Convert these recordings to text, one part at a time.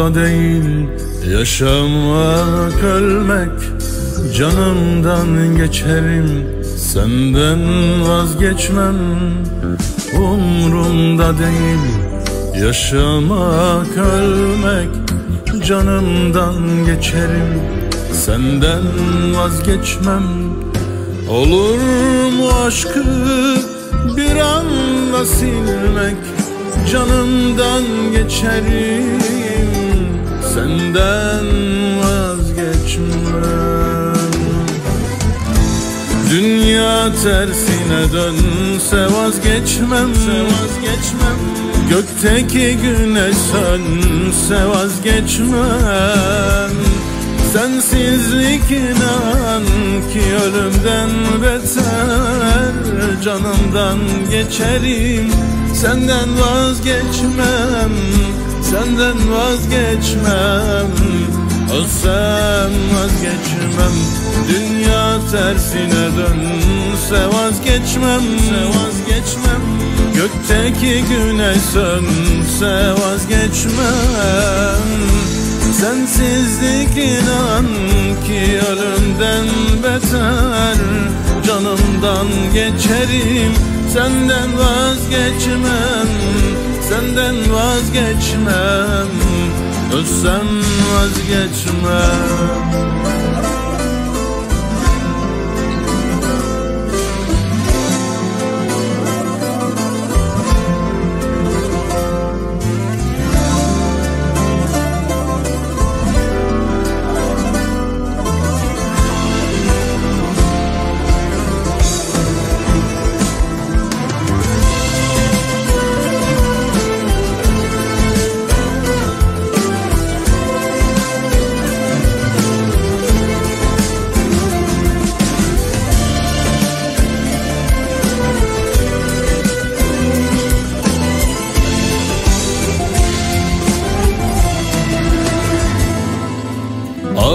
Umrumda değil. Yaşamak ölmek Canımdan geçerim. Senden vazgeçmem Umrumda değil. Yaşamak ölmek Canımdan geçerim. Senden vazgeçmem. Olur mu aşkı bir anda silmek? Canımdan geçerim Senden vazgeçmem. Dünya tersine dönse vazgeçmem. Vazgeçmem. Gökteki güneş sönse vazgeçmem. Sensizlik inan ki ölümden beter Canımdan geçerim. Senden vazgeçmem Senden vazgeçmem. Ölsem vazgeçmem. Dünya tersine dönse vazgeçmem. Vazgeçmem. Gökteki güneş sönse vazgeçmem. Sensizlik inan ki ölümden beter. Canımdan geçerim senden vazgeçmem Senden vazgeçmem Ölsem vazgeçmem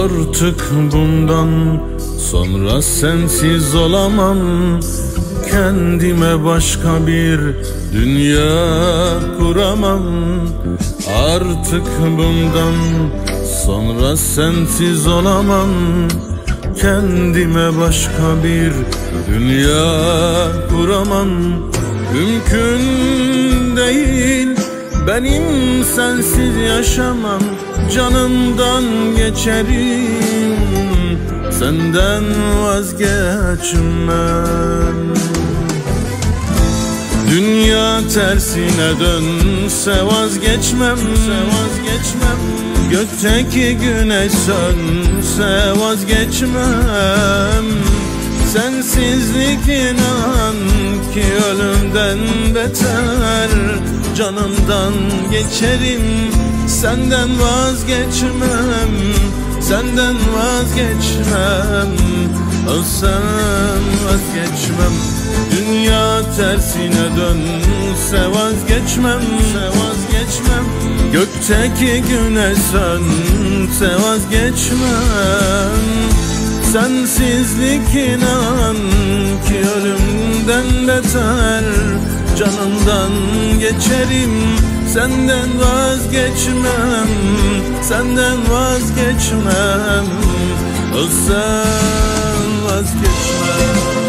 Artık bundan sonra sensiz olamam. Kendime başka bir dünya kuramam. Artık bundan sonra sensiz olamam. Kendime başka bir dünya kuramam. Mümkün değil benim sensiz yaşamam Canımdan geçerim. Senden vazgeçmem. Dünya tersine dönse vazgeçmem. Vazgeçmem Gökteki güneş sönse vazgeçmem. Sensizlik inan ki ölümden beter. Canımdan geçerim Senden vazgeçmem Senden vazgeçmem. Ölsem vazgeçmem. Dünya tersine dönse vazgeçmem vazgeçmem. Gökteki güneş sönse vazgeçmem. Sensizlik inan ki ölümden beter Canımdan geçerim Senden vazgeçmem Senden vazgeçmem. Ölsem vazgeçmem